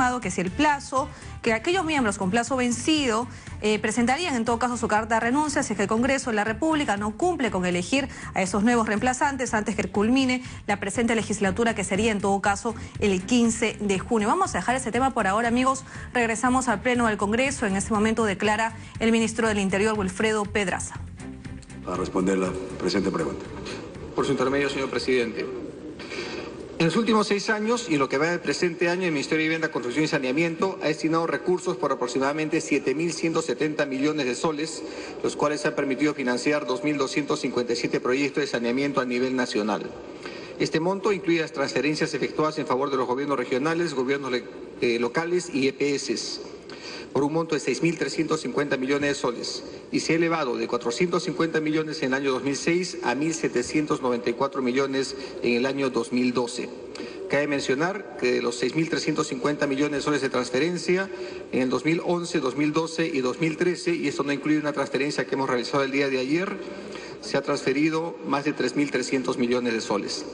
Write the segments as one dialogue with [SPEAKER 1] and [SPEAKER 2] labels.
[SPEAKER 1] informado que si el plazo, que aquellos miembros con plazo vencido eh, presentarían en todo caso su carta de renuncia si es que el Congreso de la República no cumple con elegir a esos nuevos reemplazantes antes que culmine la presente legislatura que sería en todo caso el 15 de junio. Vamos a dejar ese tema por ahora, amigos. Regresamos al Pleno del Congreso. En este momento declara el ministro del Interior, Wilfredo Pedraza.
[SPEAKER 2] A responder la presente pregunta.
[SPEAKER 3] Por su intermedio, señor presidente. En los últimos seis años y lo que va del presente año, el Ministerio de Vivienda, Construcción y Saneamiento ha destinado recursos por aproximadamente 7.170 millones de soles, los cuales han permitido financiar 2.257 proyectos de saneamiento a nivel nacional. Este monto incluye las transferencias efectuadas en favor de los gobiernos regionales, gobiernos eh, locales y EPS por un monto de 6.350 millones de soles y se ha elevado de 450 millones en el año 2006 a 1.794 millones en el año 2012. Cabe mencionar que de los 6.350 millones de soles de transferencia en el 2011, 2012 y 2013, y esto no incluye una transferencia que hemos realizado el día de ayer, se ha transferido más de 3.300 millones de soles.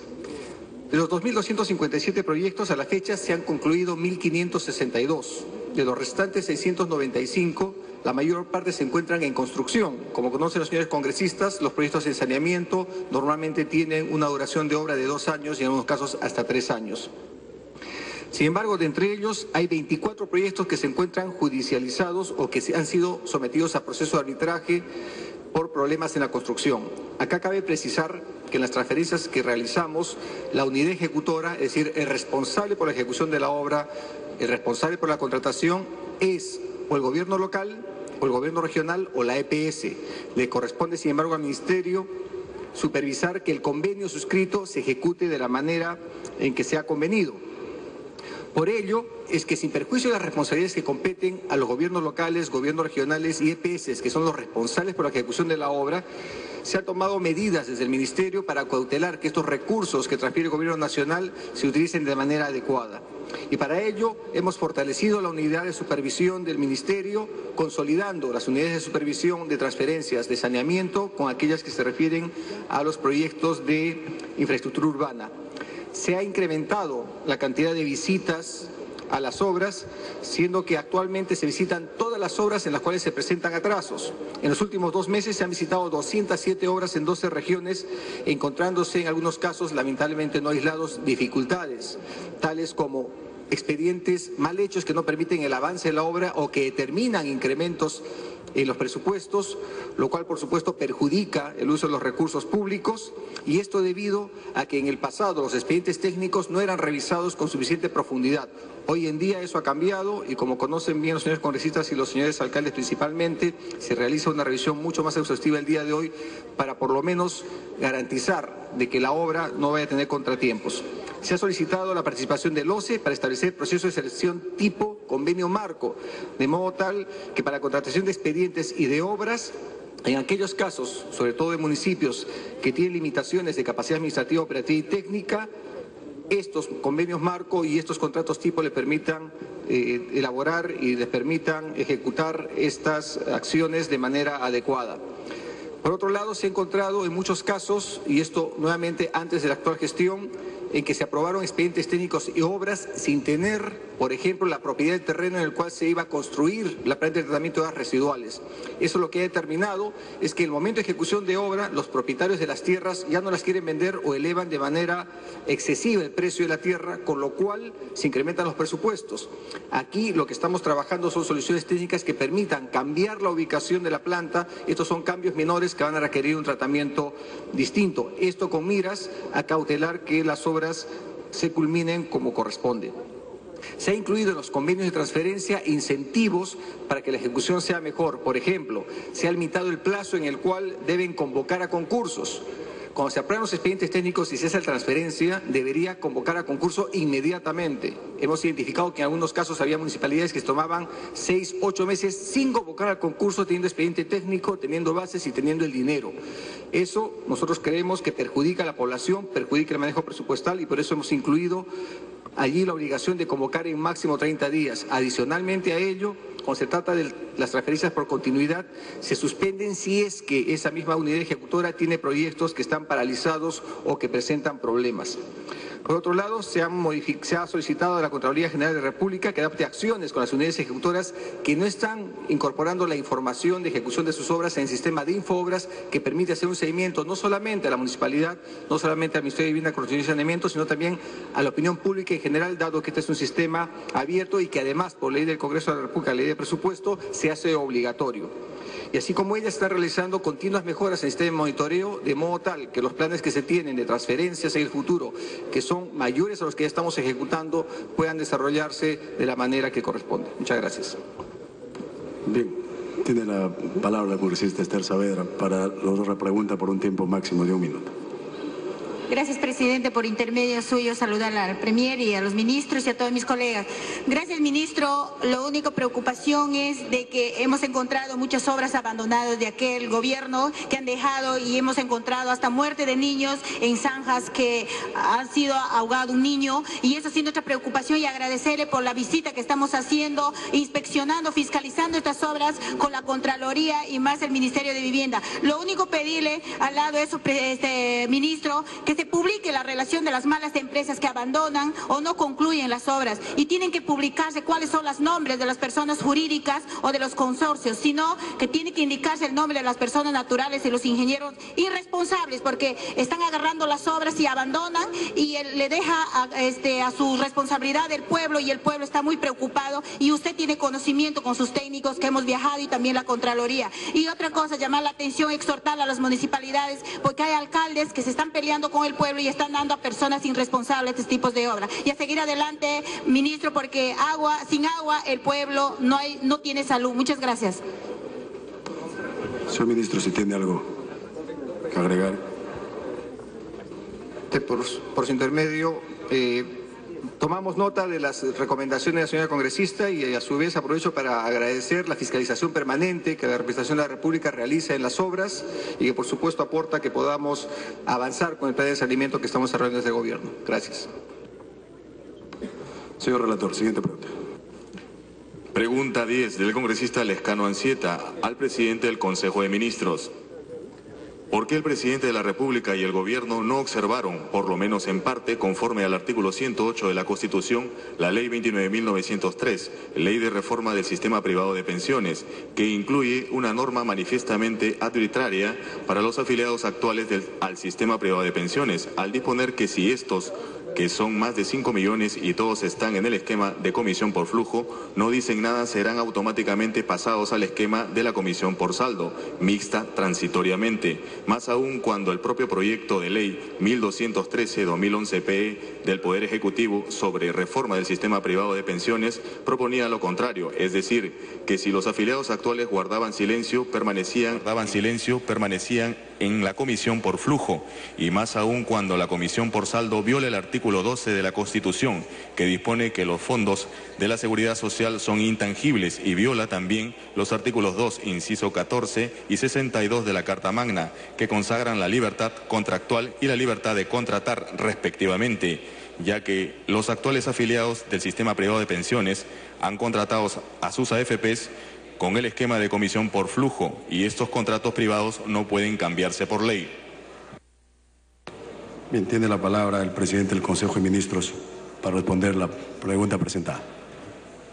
[SPEAKER 3] De los 2.257 proyectos a la fecha se han concluido 1.562 de los restantes 695, la mayor parte se encuentran en construcción. Como conocen los señores congresistas, los proyectos de saneamiento normalmente tienen una duración de obra de dos años y en algunos casos hasta tres años. Sin embargo, de entre ellos hay 24 proyectos que se encuentran judicializados o que han sido sometidos a proceso de arbitraje por problemas en la construcción. Acá cabe precisar que en las transferencias que realizamos, la unidad ejecutora, es decir, el responsable por la ejecución de la obra, el responsable por la contratación es o el gobierno local, o el gobierno regional, o la EPS. Le corresponde, sin embargo, al Ministerio supervisar que el convenio suscrito se ejecute de la manera en que se ha convenido. Por ello, es que sin perjuicio de las responsabilidades que competen a los gobiernos locales, gobiernos regionales y EPS, que son los responsables por la ejecución de la obra, se han tomado medidas desde el Ministerio para cautelar que estos recursos que transfiere el Gobierno Nacional se utilicen de manera adecuada. Y para ello hemos fortalecido la unidad de supervisión del Ministerio, consolidando las unidades de supervisión de transferencias de saneamiento con aquellas que se refieren a los proyectos de infraestructura urbana. Se ha incrementado la cantidad de visitas a las obras, siendo que actualmente se visitan todas las obras en las cuales se presentan atrasos. En los últimos dos meses se han visitado 207 obras en 12 regiones, encontrándose en algunos casos, lamentablemente no aislados, dificultades, tales como expedientes mal hechos que no permiten el avance de la obra o que determinan incrementos en los presupuestos, lo cual por supuesto perjudica el uso de los recursos públicos y esto debido a que en el pasado los expedientes técnicos no eran revisados con suficiente profundidad. Hoy en día eso ha cambiado y como conocen bien los señores congresistas y los señores alcaldes principalmente, se realiza una revisión mucho más exhaustiva el día de hoy para por lo menos garantizar de que la obra no vaya a tener contratiempos. Se ha solicitado la participación del OCE para establecer procesos de selección tipo convenio marco, de modo tal que para la contratación de expedientes y de obras en aquellos casos, sobre todo de municipios que tienen limitaciones de capacidad administrativa, operativa y técnica, estos convenios marco y estos contratos tipo le permitan eh, elaborar y les permitan ejecutar estas acciones de manera adecuada. Por otro lado, se ha encontrado en muchos casos, y esto nuevamente antes de la actual gestión, en que se aprobaron expedientes técnicos y obras sin tener, por ejemplo, la propiedad del terreno en el cual se iba a construir la planta de tratamiento de aguas residuales. Eso lo que ha determinado es que en el momento de ejecución de obra, los propietarios de las tierras ya no las quieren vender o elevan de manera excesiva el precio de la tierra, con lo cual se incrementan los presupuestos. Aquí lo que estamos trabajando son soluciones técnicas que permitan cambiar la ubicación de la planta. Estos son cambios menores que van a requerir un tratamiento distinto. Esto con miras a cautelar que las obras se culminen como corresponde. Se ha incluido en los convenios de transferencia incentivos para que la ejecución sea mejor. Por ejemplo, se ha limitado el plazo en el cual deben convocar a concursos. Cuando se aprueban los expedientes técnicos y se hace la transferencia, debería convocar a concurso inmediatamente. Hemos identificado que en algunos casos había municipalidades que tomaban seis, ocho meses sin convocar al concurso, teniendo expediente técnico, teniendo bases y teniendo el dinero. Eso nosotros creemos que perjudica a la población, perjudica el manejo presupuestal y por eso hemos incluido allí la obligación de convocar en máximo 30 días. Adicionalmente a ello, cuando se trata de las transferencias por continuidad, se suspenden si es que esa misma unidad ejecutora tiene proyectos que están paralizados o que presentan problemas. Por otro lado, se, ha solicitado a la Contraloría General de la República que adapte acciones con las unidades ejecutoras que no están incorporando la información de ejecución de sus obras en el sistema de infobras que permite hacer un seguimiento no solamente a la municipalidad, no solamente al Ministerio de Vivienda, Construcción y Saneamiento, sino también a la opinión pública en general, dado que este es un sistema abierto y que además, por ley del Congreso de la República, la ley de presupuesto, se hace obligatorio y así como ella está realizando continuas mejoras en el sistema de monitoreo, de modo tal que los planes que se tienen de transferencias en el futuro, que son mayores a los que ya estamos ejecutando, puedan desarrollarse de la manera que corresponde. Muchas gracias.
[SPEAKER 2] Bien, tiene la palabra la congresista Esther Saavedra para la pregunta por un tiempo máximo de un minuto.
[SPEAKER 4] Gracias, presidente, por intermedio suyo saludar al Premier y a los ministros y a todos mis colegas. Gracias, ministro. La única preocupación es de que hemos encontrado muchas obras abandonadas de aquel gobierno que han dejado y hemos encontrado hasta muerte de niños en zanjas que han sido ahogado un niño y eso sí nuestra preocupación y agradecerle por la visita que estamos haciendo, inspeccionando, fiscalizando estas obras con la Contraloría y más el Ministerio de Vivienda. Lo único pedirle al lado de eso, este, ministro, que se publique la relación de las malas empresas que abandonan o no concluyen las obras y tienen que publicarse cuáles son los nombres de las personas jurídicas o de los consorcios, sino que tiene que indicarse el nombre de las personas naturales y los ingenieros irresponsables porque están agarrando las obras y abandonan y le deja a, este, a su responsabilidad el pueblo y el pueblo está muy preocupado y usted tiene conocimiento con sus técnicos que hemos viajado y también la Contraloría. Y otra cosa, llamar la atención, exhortar a las municipalidades porque hay alcaldes que se están peleando con el pueblo y están dando a personas irresponsables estos tipos de obras. Y a seguir adelante, ministro, porque agua, sin agua el pueblo no, hay, no tiene salud. Muchas gracias.
[SPEAKER 2] Señor ministro, si tiene algo que agregar.
[SPEAKER 3] Por, por su intermedio, eh, Tomamos nota de las recomendaciones de la señora congresista y a su vez aprovecho para agradecer la fiscalización permanente que la representación de la República realiza en las obras y que por supuesto aporta que podamos avanzar con el plan de saneamiento que estamos desarrollando desde el gobierno. Gracias.
[SPEAKER 2] Señor relator, siguiente pregunta.
[SPEAKER 5] Pregunta 10 del congresista Lescano Ancieta al presidente del Consejo de Ministros. ¿Por qué el presidente de la República y el gobierno no observaron, por lo menos en parte, conforme al artículo 108 de la Constitución, la Ley 29.903, Ley de Reforma del Sistema Privado de Pensiones, que incluye una norma manifiestamente arbitraria para los afiliados actuales al sistema privado de pensiones, al disponer que si estos que son más de 5 millones y todos están en el esquema de comisión por flujo, no dicen nada, serán automáticamente pasados al esquema de la comisión por saldo, mixta transitoriamente, más aún cuando el propio proyecto de ley 1213-2011-PE del Poder Ejecutivo sobre reforma del sistema privado de pensiones proponía lo contrario, es decir, que si los afiliados actuales guardaban silencio, permanecían, daban silencio, permanecían en la comisión por flujo, y más aún cuando la comisión por saldo viola el artículo 12 de la Constitución, que dispone que los fondos de la seguridad social son intangibles y viola también los artículos 2, inciso 14 y 62 de la Carta Magna, que consagran la libertad contractual y la libertad de contratar respectivamente, ya que los actuales afiliados del sistema privado de pensiones han contratado a sus AFPs con el esquema de comisión por flujo y estos contratos privados no pueden cambiarse por ley.
[SPEAKER 2] Bien, tiene la palabra el presidente del Consejo de Ministros para responder la pregunta presentada.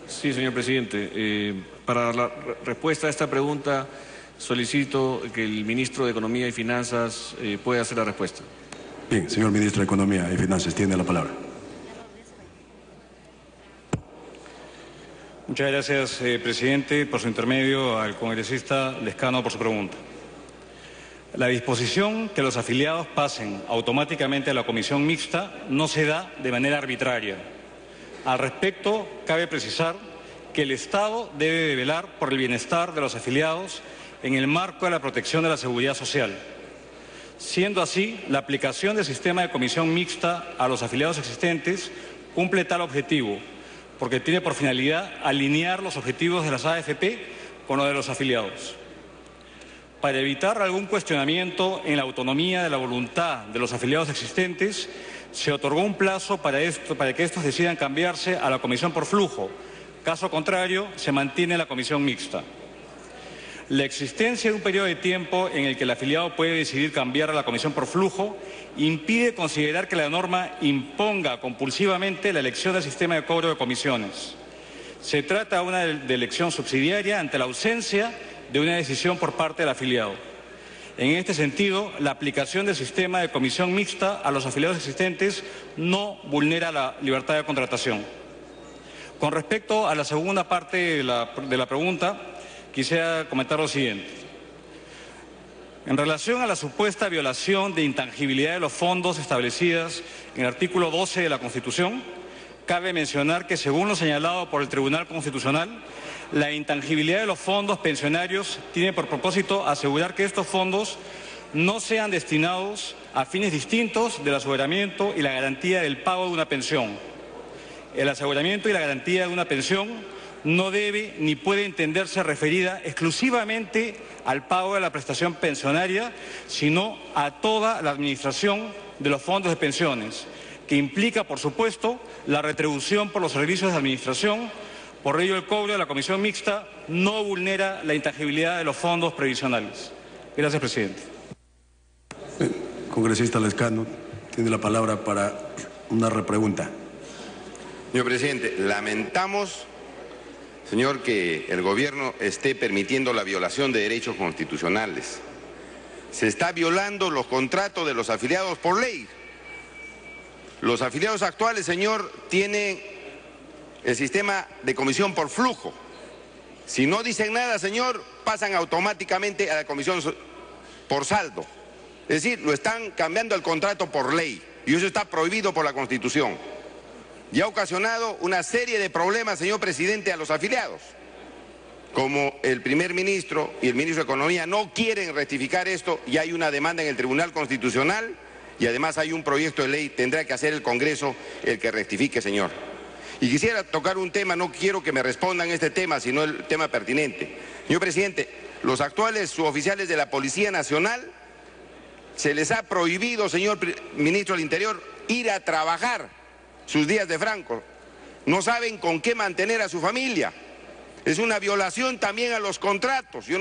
[SPEAKER 6] Sí, señor presidente. Eh, para la respuesta a esta pregunta solicito que el ministro de Economía y Finanzas eh, pueda hacer la respuesta.
[SPEAKER 2] Bien, señor ministro de Economía y Finanzas, tiene la palabra.
[SPEAKER 7] Muchas gracias, eh, presidente, por su intermedio, al congresista Lescano por su pregunta. La disposición que los afiliados pasen automáticamente a la comisión mixta no se da de manera arbitraria. Al respecto, cabe precisar que el Estado debe velar por el bienestar de los afiliados en el marco de la protección de la seguridad social. Siendo así, la aplicación del sistema de comisión mixta a los afiliados existentes cumple tal objetivo porque tiene por finalidad alinear los objetivos de las AFP con los de los afiliados. Para evitar algún cuestionamiento en la autonomía de la voluntad de los afiliados existentes, se otorgó un plazo para, esto, para que estos decidan cambiarse a la comisión por flujo. Caso contrario, se mantiene la comisión mixta. La existencia de un periodo de tiempo en el que el afiliado puede decidir cambiar a la comisión por flujo impide considerar que la norma imponga compulsivamente la elección del sistema de cobro de comisiones. Se trata de una elección subsidiaria ante la ausencia de una decisión por parte del afiliado. En este sentido, la aplicación del sistema de comisión mixta a los afiliados existentes no vulnera la libertad de contratación. Con respecto a la segunda parte de la, de la pregunta, quisiera comentar lo siguiente. En relación a la supuesta violación de intangibilidad de los fondos establecidas en el artículo 12 de la Constitución, cabe mencionar que, según lo señalado por el Tribunal Constitucional, la intangibilidad de los fondos pensionarios tiene por propósito asegurar que estos fondos no sean destinados a fines distintos del aseguramiento y la garantía del pago de una pensión. El aseguramiento y la garantía de una pensión no debe ni puede entenderse referida exclusivamente al pago de la prestación pensionaria, sino a toda la administración de los fondos de pensiones, que implica, por supuesto, la retribución por los servicios de administración, por ello, el cobro de la comisión mixta no vulnera la intangibilidad de los fondos previsionales. Gracias, presidente.
[SPEAKER 2] Congresista Lescano, tiene la palabra para una repregunta.
[SPEAKER 8] Señor presidente, lamentamos, señor, que el gobierno esté permitiendo la violación de derechos constitucionales. Se está violando los contratos de los afiliados por ley. Los afiliados actuales, señor, tienen el sistema de comisión por flujo. Si no dicen nada, señor, pasan automáticamente a la comisión por saldo. Es decir, lo están cambiando el contrato por ley y eso está prohibido por la Constitución. Y ha ocasionado una serie de problemas, señor presidente, a los afiliados. Como el primer ministro y el ministro de Economía no quieren rectificar esto y hay una demanda en el Tribunal Constitucional y además hay un proyecto de ley, tendrá que hacer el Congreso el que rectifique, señor. Y quisiera tocar un tema, no quiero que me respondan este tema, sino el tema pertinente. Señor presidente, los actuales suboficiales de la Policía Nacional se les ha prohibido, señor ministro del Interior, ir a trabajar sus días de Franco. No saben con qué mantener a su familia. Es una violación también a los contratos. Yo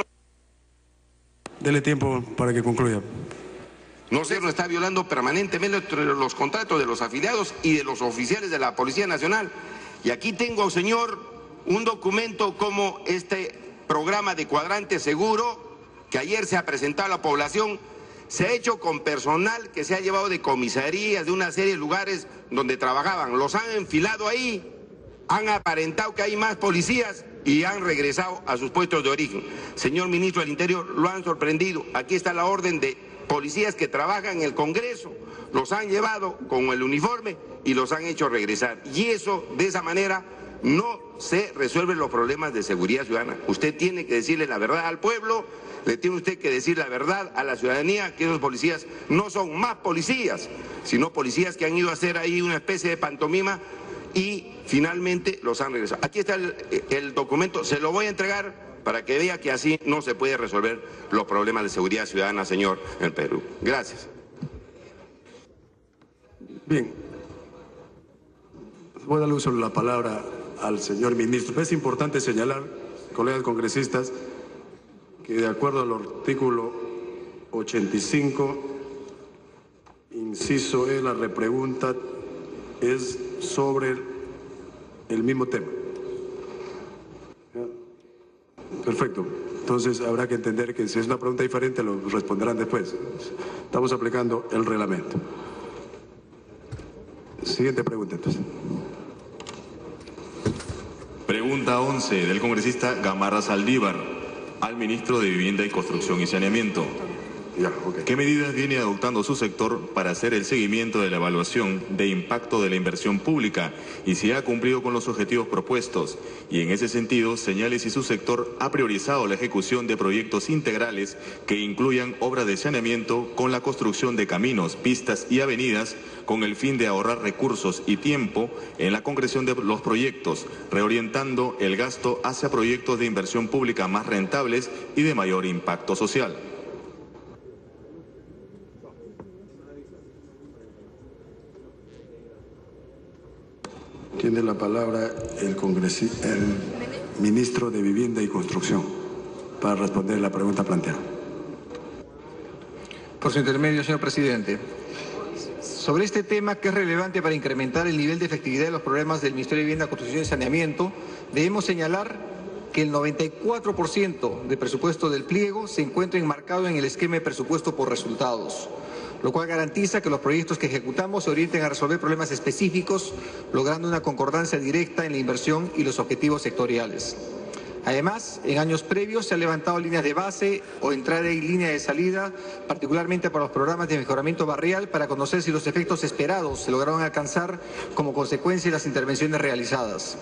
[SPEAKER 2] Dele tiempo para que concluya.
[SPEAKER 8] No sé, no está violando permanentemente los contratos de los afiliados y de los oficiales de la Policía Nacional. Y aquí tengo, señor, un documento como este programa de cuadrante seguro que ayer se ha presentado a la población. Se ha hecho con personal que se ha llevado de comisarías, de una serie de lugares donde trabajaban. Los han enfilado ahí, han aparentado que hay más policías y han regresado a sus puestos de origen. Señor ministro del Interior, lo han sorprendido. Aquí está la orden de policías que trabajan en el Congreso. Los han llevado con el uniforme y los han hecho regresar. Y eso, de esa manera, no se resuelven los problemas de seguridad ciudadana. Usted tiene que decirle la verdad al pueblo, le tiene usted que decir la verdad a la ciudadanía, que esos policías no son más policías, sino policías que han ido a hacer ahí una especie de pantomima y finalmente los han regresado. Aquí está el, documento, se lo voy a entregar para que vea que así no se puede resolver los problemas de seguridad ciudadana, señor, en Perú. Gracias.
[SPEAKER 2] Bien, voy a darle uso la palabra al señor ministro. Es importante señalar, colegas congresistas, que de acuerdo al artículo 85, inciso E, la repregunta es sobre el mismo tema. Perfecto. Entonces habrá que entender que si es una pregunta diferente lo responderán después. Estamos aplicando el reglamento. Siguiente pregunta entonces.
[SPEAKER 5] Pregunta 11 del congresista Gamarra Saldívar al ministro de Vivienda y Construcción y Saneamiento. ¿Qué medidas viene adoptando su sector para hacer el seguimiento de la evaluación de impacto de la inversión pública y si ha cumplido con los objetivos propuestos? Y en ese sentido, señale si su sector ha priorizado la ejecución de proyectos integrales que incluyan obras de saneamiento con la construcción de caminos, pistas y avenidas con el fin de ahorrar recursos y tiempo en la concreción de los proyectos, reorientando el gasto hacia proyectos de inversión pública más rentables y de mayor impacto social.
[SPEAKER 2] Tiene la palabra el, el ministro de Vivienda y Construcción. para responder la pregunta planteada.
[SPEAKER 3] Por su intermedio, señor presidente. Sobre este tema que es relevante para incrementar el nivel de efectividad de los programas del Ministerio de Vivienda, Construcción y Saneamiento, debemos señalar que el 94% del presupuesto del pliego se encuentra enmarcado en el esquema de presupuesto por resultados, lo cual garantiza que los proyectos que ejecutamos se orienten a resolver problemas específicos, logrando una concordancia directa en la inversión y los objetivos sectoriales. Además, en años previos se han levantado líneas de base o entrada y línea de salida, particularmente para los programas de mejoramiento barrial, para conocer si los efectos esperados se lograron alcanzar como consecuencia de las intervenciones realizadas.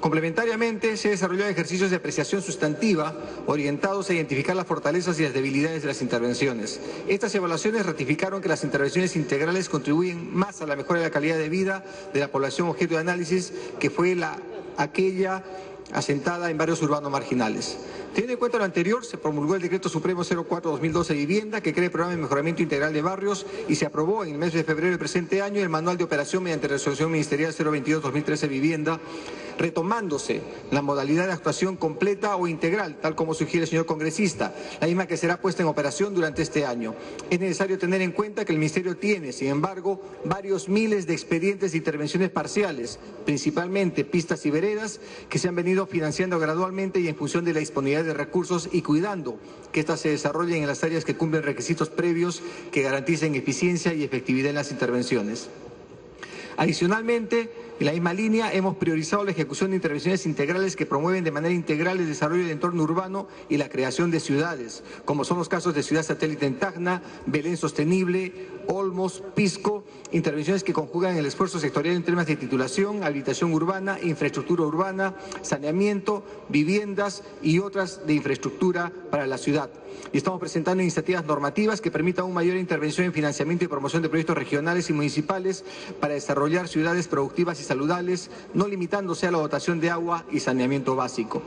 [SPEAKER 3] Complementariamente, se desarrollaron ejercicios de apreciación sustantiva orientados a identificar las fortalezas y las debilidades de las intervenciones. Estas evaluaciones ratificaron que las intervenciones integrales contribuyen más a la mejora de la calidad de vida de la población objeto de análisis que fue la, aquella asentada en varios urbanos marginales. Teniendo en cuenta lo anterior, se promulgó el Decreto Supremo 04-2012 de Vivienda, que crea el programa de mejoramiento integral de barrios, y se aprobó en el mes de febrero del presente año el manual de operación mediante resolución ministerial 022-2013 Vivienda, retomándose la modalidad de actuación completa o integral, tal como sugiere el señor congresista, la misma que será puesta en operación durante este año. Es necesario tener en cuenta que el Ministerio tiene, sin embargo, varios miles de expedientes de intervenciones parciales, principalmente pistas y veredas, que se han venido financiando gradualmente y en función de la disponibilidad de recursos y cuidando que éstas se desarrollen en las áreas que cumplen requisitos previos que garanticen eficiencia y efectividad en las intervenciones. Adicionalmente, en la misma línea, hemos priorizado la ejecución de intervenciones integrales que promueven de manera integral el desarrollo del entorno urbano y la creación de ciudades, como son los casos de Ciudad Satélite en Tacna, Belén Sostenible, Olmos, Pisco, intervenciones que conjugan el esfuerzo sectorial en temas de titulación, habitación urbana, infraestructura urbana, saneamiento, viviendas y otras de infraestructura para la ciudad. Y estamos presentando iniciativas normativas que permitan una mayor intervención en financiamiento y promoción de proyectos regionales y municipales para desarrollar ciudades productivas y saludables, no limitándose a la dotación de agua y saneamiento básico.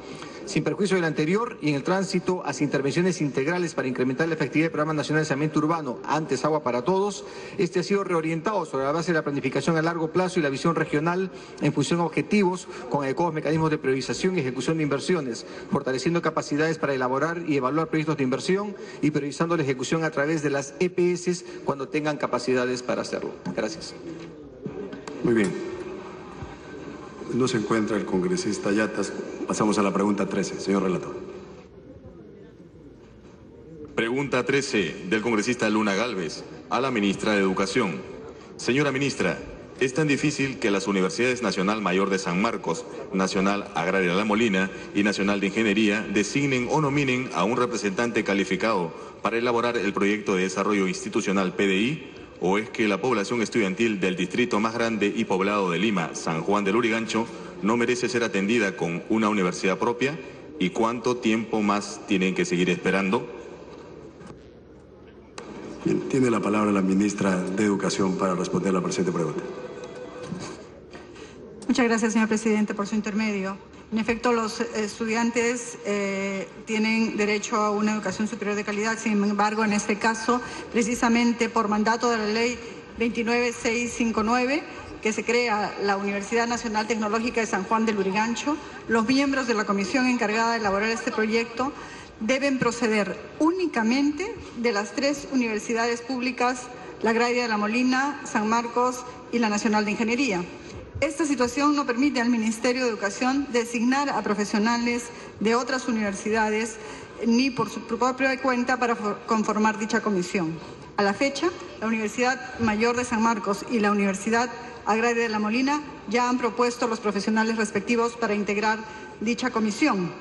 [SPEAKER 3] Sin perjuicio del anterior y en el tránsito hacia intervenciones integrales para incrementar la efectividad del Programa Nacional de Saneamiento Urbano, antes Agua para Todos, este ha sido reorientado sobre la base de la planificación a largo plazo y la visión regional en función a objetivos con adecuados mecanismos de priorización y ejecución de inversiones, fortaleciendo capacidades para elaborar y evaluar proyectos de inversión y priorizando la ejecución a través de las EPS cuando tengan capacidades para hacerlo. Gracias.
[SPEAKER 2] Muy bien. No se encuentra el congresista Yatas. Pasamos a la pregunta 13. Señor relator.
[SPEAKER 5] Pregunta 13 del congresista Luna Galvez a la ministra de Educación. Señora ministra, es tan difícil que las universidades Nacional Mayor de San Marcos, Nacional Agraria La Molina y Nacional de Ingeniería designen o nominen a un representante calificado para elaborar el proyecto de desarrollo institucional PDI ¿O es que la población estudiantil del distrito más grande y poblado de Lima, San Juan del Urigancho, no merece ser atendida con una universidad propia? ¿Y cuánto tiempo más tienen que seguir esperando?
[SPEAKER 2] Tiene la palabra la ministra de Educación para responder la presente pregunta.
[SPEAKER 9] Muchas gracias, señor presidente, por su intermedio. En efecto, los estudiantes eh, tienen derecho a una educación superior de calidad. Sin embargo, en este caso, precisamente por mandato de la ley 29659, que se crea la Universidad Nacional Tecnológica de San Juan del Urigancho, los miembros de la comisión encargada de elaborar este proyecto deben proceder únicamente de las tres universidades públicas, la Agraria de la Molina, San Marcos y la Nacional de Ingeniería. Esta situación no permite al Ministerio de Educación designar a profesionales de otras universidades ni por su propia cuenta para conformar dicha comisión. A la fecha, la Universidad Mayor de San Marcos y la Universidad Agraria de La Molina ya han propuesto los profesionales respectivos para integrar dicha comisión.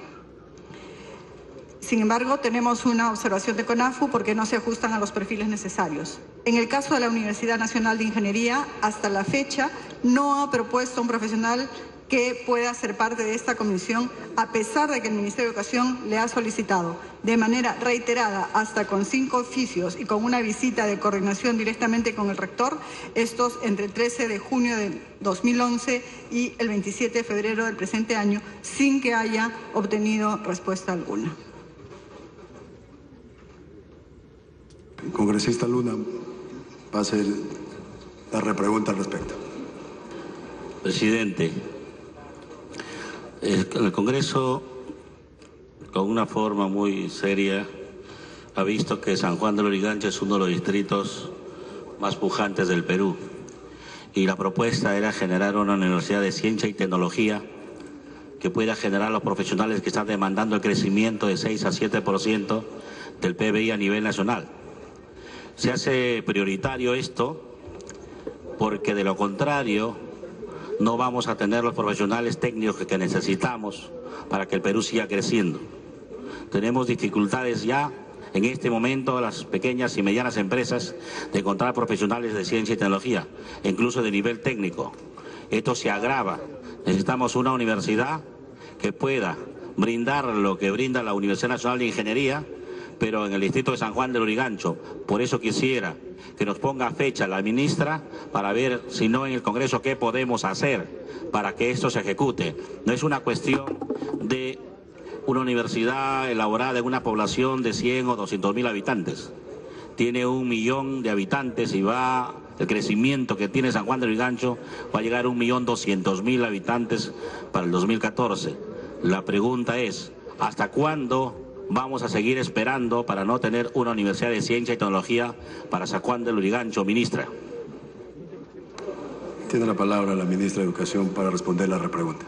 [SPEAKER 9] Sin embargo, tenemos una observación de CONAFU porque no se ajustan a los perfiles necesarios. En el caso de la Universidad Nacional de Ingeniería, hasta la fecha no ha propuesto un profesional que pueda ser parte de esta comisión, a pesar de que el Ministerio de Educación le ha solicitado de manera reiterada, hasta con cinco oficios y con una visita de coordinación directamente con el rector, estos entre el 13 de junio de 2011 y el 27 de febrero del presente año, sin que haya obtenido respuesta alguna.
[SPEAKER 2] Congresista Luna, va a hacer la repregunta al respecto.
[SPEAKER 10] Presidente, en el Congreso con una forma muy seria, ha visto que San Juan de Lurigancho es uno de los distritos más pujantes del Perú. Y la propuesta era generar una universidad de ciencia y tecnología que pueda generar los profesionales que están demandando el crecimiento de 6 a 7% del PBI a nivel nacional. Se hace prioritario esto porque de lo contrario no vamos a tener los profesionales técnicos que necesitamos para que el Perú siga creciendo. Tenemos dificultades ya en este momento las pequeñas y medianas empresas de encontrar profesionales de ciencia y tecnología, incluso de nivel técnico. Esto se agrava. Necesitamos una universidad que pueda brindar lo que brinda la Universidad Nacional de Ingeniería, pero en el distrito de San Juan del Urigancho. Por eso quisiera que nos ponga fecha la ministra para ver si no en el Congreso qué podemos hacer para que esto se ejecute. No es una cuestión de una universidad elaborada en una población de 100 o 200 mil habitantes. Tiene un millón de habitantes y va, el crecimiento que tiene San Juan del Urigancho va a llegar a un millón doscientos mil habitantes para el 2014. La pregunta es, ¿hasta cuándo vamos a seguir esperando para no tener una universidad de ciencia y tecnología para San Juan del Urigancho, ministra?
[SPEAKER 2] Tiene la palabra la ministra de Educación para responder la repregunta.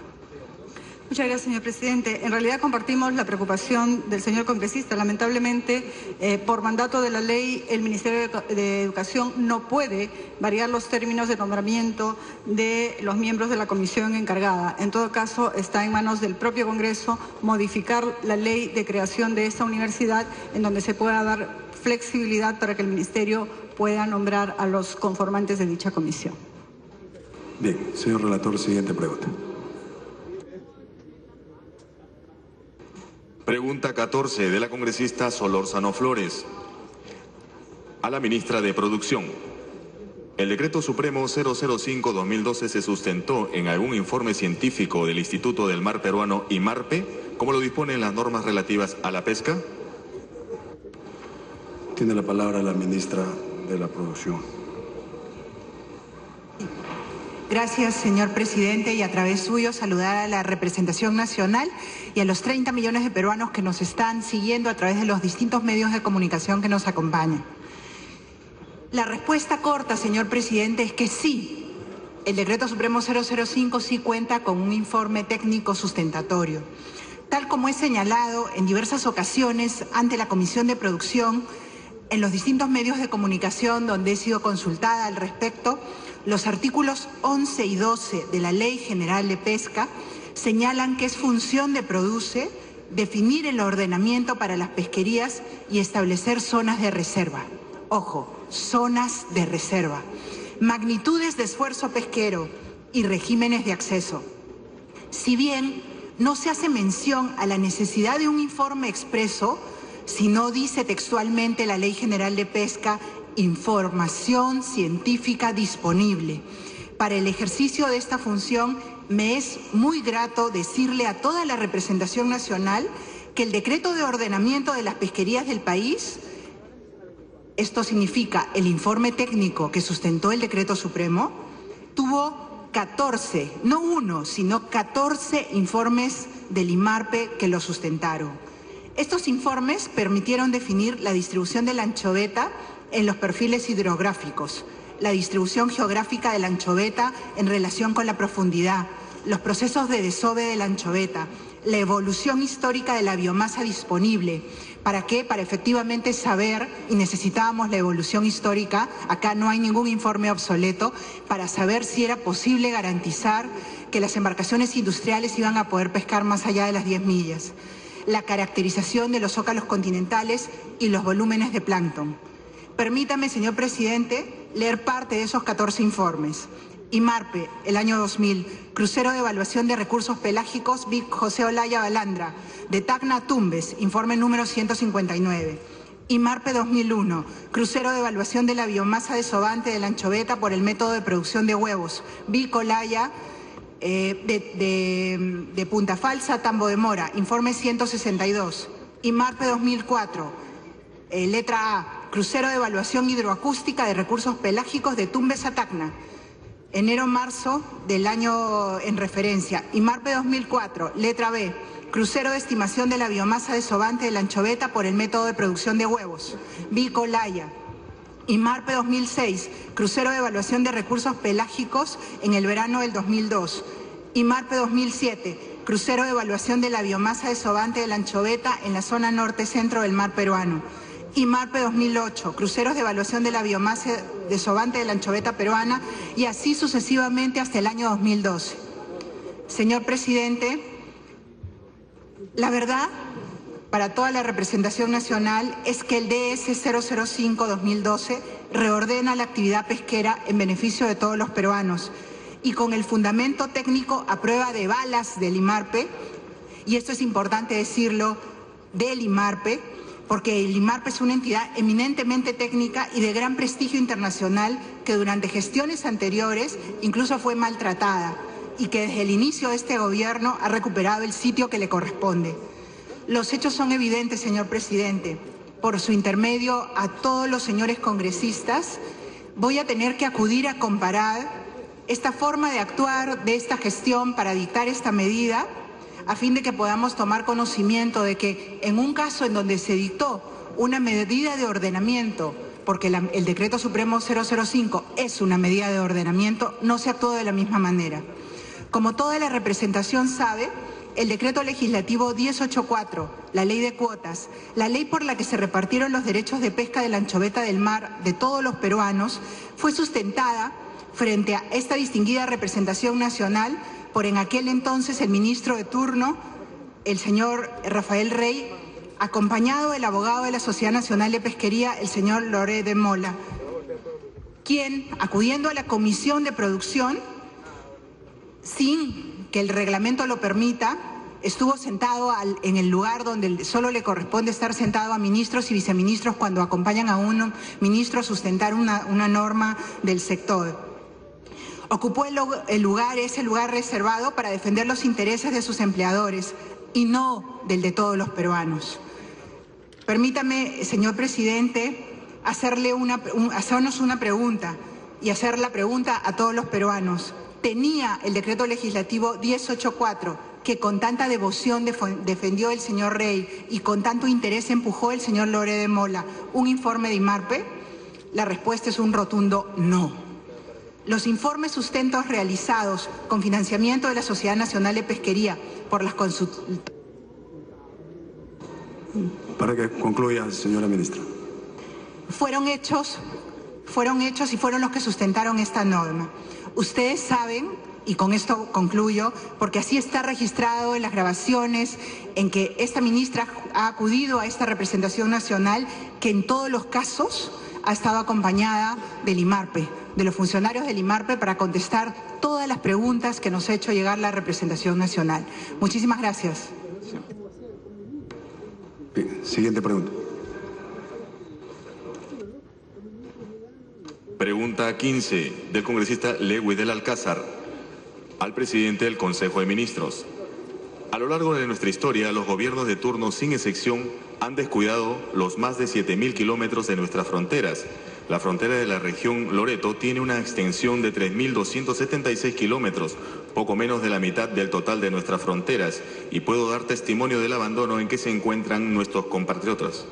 [SPEAKER 9] Muchas gracias, señor presidente. En realidad compartimos la preocupación del señor congresista. Lamentablemente, eh, por mandato de la ley, el Ministerio de Educación no puede variar los términos de nombramiento de los miembros de la comisión encargada. En todo caso, está en manos del propio Congreso modificar la ley de creación de esta universidad en donde se pueda dar flexibilidad para que el Ministerio pueda nombrar a los conformantes de dicha comisión.
[SPEAKER 2] Bien, señor relator, siguiente pregunta.
[SPEAKER 5] Pregunta 14 de la congresista Solórzano Flores. A la ministra de Producción. ¿El decreto supremo 005-2012 se sustentó en algún informe científico del Instituto del Mar Peruano y MARPE, como lo disponen las normas relativas a la pesca?
[SPEAKER 2] Tiene la palabra la ministra de la Producción.
[SPEAKER 11] Gracias, señor presidente, y a través suyo saludar a la representación nacional y a los 30 millones de peruanos que nos están siguiendo a través de los distintos medios de comunicación que nos acompañan. La respuesta corta, señor presidente, es que sí, el decreto supremo 005 sí cuenta con un informe técnico sustentatorio. Tal como he señalado en diversas ocasiones ante la Comisión de Producción, en los distintos medios de comunicación donde he sido consultada al respecto, los artículos 11 y 12 de la Ley General de Pesca señalan que es función de Produce definir el ordenamiento para las pesquerías y establecer zonas de reserva. Ojo, zonas de reserva. Magnitudes de esfuerzo pesquero y regímenes de acceso. Si bien no se hace mención a la necesidad de un informe expreso, si no dice textualmente la Ley General de Pesca información científica disponible. Para el ejercicio de esta función me es muy grato decirle a toda la representación nacional que el decreto de ordenamiento de las pesquerías del país, esto significa el informe técnico que sustentó el decreto supremo, tuvo 14, no uno, sino 14 informes del IMARPE que lo sustentaron. Estos informes permitieron definir la distribución de la anchoveta en los perfiles hidrográficos, la distribución geográfica de la anchoveta en relación con la profundidad, los procesos de desove de la anchoveta, la evolución histórica de la biomasa disponible. ¿Para qué? Para efectivamente saber, y necesitábamos la evolución histórica, acá no hay ningún informe obsoleto, para saber si era posible garantizar que las embarcaciones industriales iban a poder pescar más allá de las 10 millas. La caracterización de los zócalos continentales y los volúmenes de plancton Permítame, señor presidente, leer parte de esos 14 informes. IMARPE, el año 2000, Crucero de Evaluación de Recursos Pelágicos, Vic José Olaya Balandra, de Tacna Tumbes, informe número 159. IMARPE 2001, Crucero de Evaluación de la Biomasa Desobante de la Anchoveta por el método de producción de huevos, Vic Olaya, eh, de, de Punta Falsa, Tambo de Mora, informe 162. IMARPE 2004, eh, letra A, Crucero de Evaluación Hidroacústica de Recursos Pelágicos de Tumbes a Tacna. enero-marzo del año en referencia. IMARPE 2004, letra B, crucero de estimación de la biomasa de sobante de la anchoveta por el método de producción de huevos, Bicolaya. IMARPE 2006, crucero de evaluación de recursos pelágicos en el verano del 2002. IMARPE 2007, crucero de evaluación de la biomasa de sobante de la anchoveta en la zona norte-centro del mar peruano. IMARPE 2008, cruceros de evaluación de la biomasa de sobante de la anchoveta peruana y así sucesivamente hasta el año 2012. Señor presidente, la verdad para toda la representación nacional es que el DS 005-2012 reordena la actividad pesquera en beneficio de todos los peruanos y con el fundamento técnico a prueba de balas del IMARPE, y esto es importante decirlo, del IMARPE, porque el IMARPE es una entidad eminentemente técnica y de gran prestigio internacional que durante gestiones anteriores incluso fue maltratada y que desde el inicio de este gobierno ha recuperado el sitio que le corresponde. Los hechos son evidentes, señor presidente. Por su intermedio a todos los señores congresistas, voy a tener que acudir a comparar esta forma de actuar de esta gestión para dictar esta medida a fin de que podamos tomar conocimiento de que en un caso en donde se dictó una medida de ordenamiento, porque el decreto supremo 005 es una medida de ordenamiento, no se actuó de la misma manera. Como toda la representación sabe, el decreto legislativo 1084, la ley de cuotas, la ley por la que se repartieron los derechos de pesca de la anchoveta del mar de todos los peruanos, fue sustentada frente a esta distinguida representación nacional por en aquel entonces el ministro de turno, el señor Rafael Rey, acompañado del abogado de la Sociedad Nacional de Pesquería, el señor Loré de Mola, quien, acudiendo a la comisión de producción, sin que el reglamento lo permita, estuvo sentado en el lugar donde solo le corresponde estar sentado a ministros y viceministros cuando acompañan a un ministro a sustentar una, una norma del sector. Ocupó el, lugar, ese lugar reservado para defender los intereses de sus empleadores y no del de todos los peruanos. Permítame, señor presidente, hacerle una, hacernos una pregunta y hacer la pregunta a todos los peruanos. ¿Tenía el decreto legislativo 1084 que con tanta devoción defendió el señor Rey y con tanto interés empujó el señor Lore de Mola un informe de IMARPE? La respuesta es un rotundo no. Los informes sustentos realizados con financiamiento de la Sociedad Nacional de Pesquería por las consultas.
[SPEAKER 2] Para que concluya, señora ministra.
[SPEAKER 11] Fueron hechos, fueron hechos y fueron los que sustentaron esta norma. Ustedes saben, y con esto concluyo, porque así está registrado en las grabaciones en que esta ministra ha acudido a esta representación nacional, que en todos los casos ha estado acompañada del IMARPE de los funcionarios del IMARPE para contestar todas las preguntas que nos ha hecho llegar la representación nacional. Muchísimas gracias.
[SPEAKER 2] siguiente pregunta.
[SPEAKER 5] Pregunta 15 del congresista Lewy del Alcázar al presidente del Consejo de Ministros. A lo largo de nuestra historia, los gobiernos de turno, sin excepción, han descuidado los más de 7.000 kilómetros de nuestras fronteras la frontera de la región Loreto tiene una extensión de 3.276 kilómetros, poco menos de la mitad del total de nuestras fronteras, y puedo dar testimonio del abandono en que se encuentran nuestros compatriotas.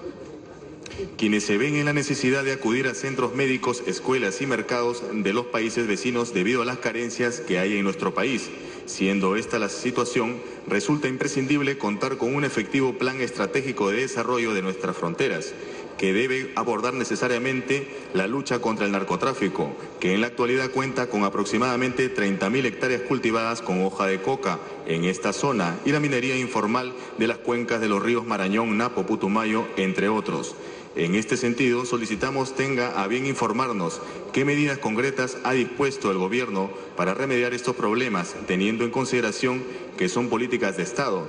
[SPEAKER 5] Quienes se ven en la necesidad de acudir a centros médicos, escuelas y mercados de los países vecinos debido a las carencias que hay en nuestro país. Siendo esta la situación, resulta imprescindible contar con un efectivo plan estratégico de desarrollo de nuestras fronteras que debe abordar necesariamente la lucha contra el narcotráfico, que en la actualidad cuenta con aproximadamente 30.000 hectáreas cultivadas con hoja de coca en esta zona y la minería informal de las cuencas de los ríos Marañón, Napo, Putumayo, entre otros. En este sentido, solicitamos tenga a bien informarnos qué medidas concretas ha dispuesto el Gobierno para remediar estos problemas, teniendo en consideración que son políticas de Estado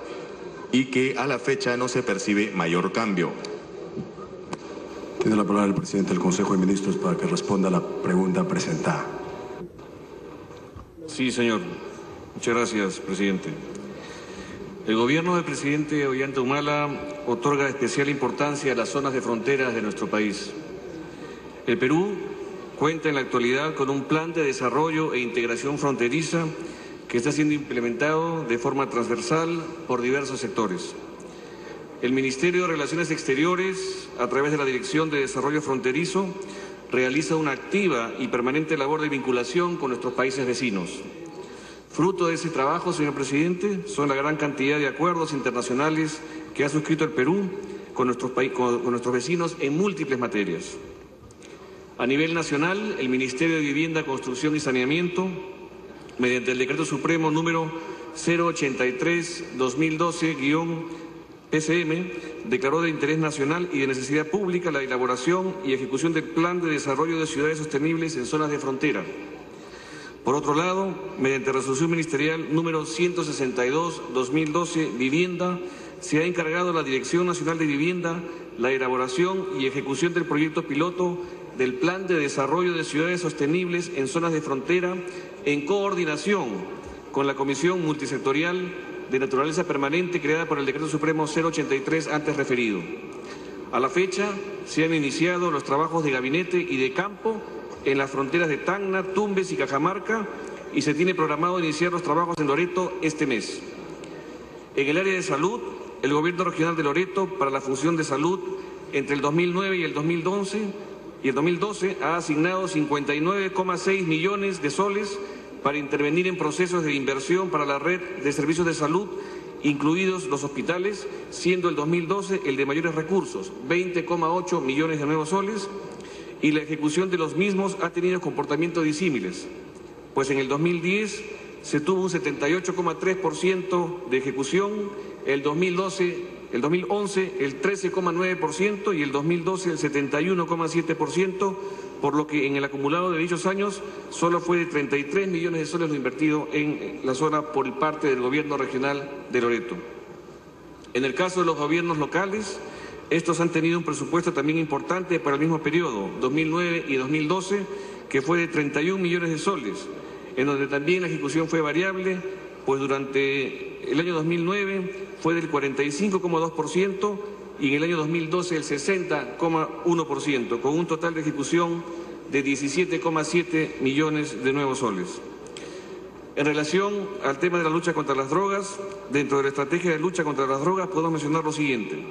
[SPEAKER 5] y que a la fecha no se percibe mayor cambio.
[SPEAKER 2] Tiene la palabra el presidente del Consejo de Ministros para que responda a la pregunta presentada.
[SPEAKER 6] Sí, señor. Muchas gracias, presidente. El gobierno del presidente Ollanta Humala otorga especial importancia a las zonas de fronteras de nuestro país. El Perú cuenta en la actualidad con un plan de desarrollo e integración fronteriza que está siendo implementado de forma transversal por diversos sectores. El Ministerio de Relaciones Exteriores, a través de la Dirección de Desarrollo Fronterizo, realiza una activa y permanente labor de vinculación con nuestros países vecinos. Fruto de ese trabajo, señor presidente, son la gran cantidad de acuerdos internacionales que ha suscrito el Perú con nuestros, nuestros vecinos en múltiples materias. A nivel nacional, el Ministerio de Vivienda, Construcción y Saneamiento, mediante el Decreto Supremo número 083-2012-PCM, declaró de interés nacional y de necesidad pública la elaboración y ejecución del Plan de Desarrollo de Ciudades Sostenibles en zonas de frontera. Por otro lado, mediante resolución ministerial número 162-2012, Vivienda, se ha encargado a la Dirección Nacional de Vivienda la elaboración y ejecución del proyecto piloto del Plan de Desarrollo de Ciudades Sostenibles en Zonas de Frontera en coordinación con la Comisión Multisectorial de Naturaleza Permanente creada por el Decreto Supremo 083 antes referido. A la fecha se han iniciado los trabajos de gabinete y de campo en las fronteras de Tacna, Tumbes y Cajamarca y se tiene programado iniciar los trabajos en Loreto este mes. En el área de salud, el Gobierno Regional de Loreto para la función de salud entre el 2009 y el 2011 y el 2012 ha asignado 59,6 millones de soles para intervenir en procesos de inversión para la red de servicios de salud, incluidos los hospitales, siendo el 2012 el de mayores recursos, 20,8 millones de nuevos soles, y la ejecución de los mismos ha tenido comportamientos disímiles, pues en el 2010 se tuvo un 78,3% de ejecución, el 2012 el 2011 el 13,9% y el 2012 el 71,7%, por lo que en el acumulado de dichos años solo fue de 33 millones de soles lo invertido en la zona por parte del gobierno regional de Loreto. En el caso de los gobiernos locales, estos han tenido un presupuesto también importante para el mismo periodo, 2009 y 2012, que fue de 31 millones de soles, en donde también la ejecución fue variable, pues durante el año 2009 fue del 45,2% y en el año 2012 el 60,1%, con un total de ejecución de 17,7 millones de nuevos soles. En relación al tema de la lucha contra las drogas, dentro de la estrategia de lucha contra las drogas podemos mencionar lo siguiente.